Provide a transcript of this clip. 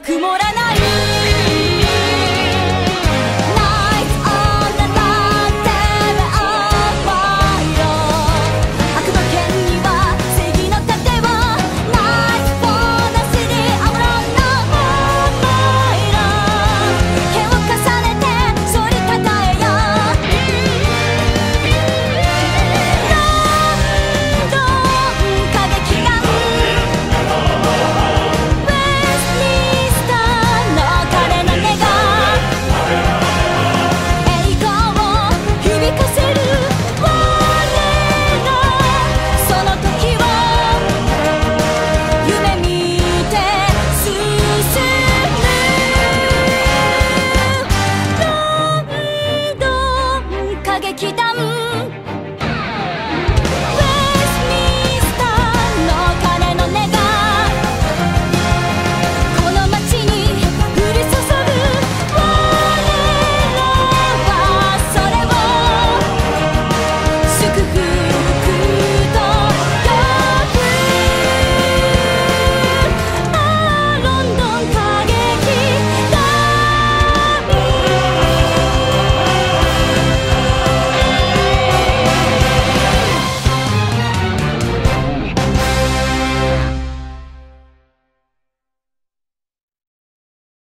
曇らないきた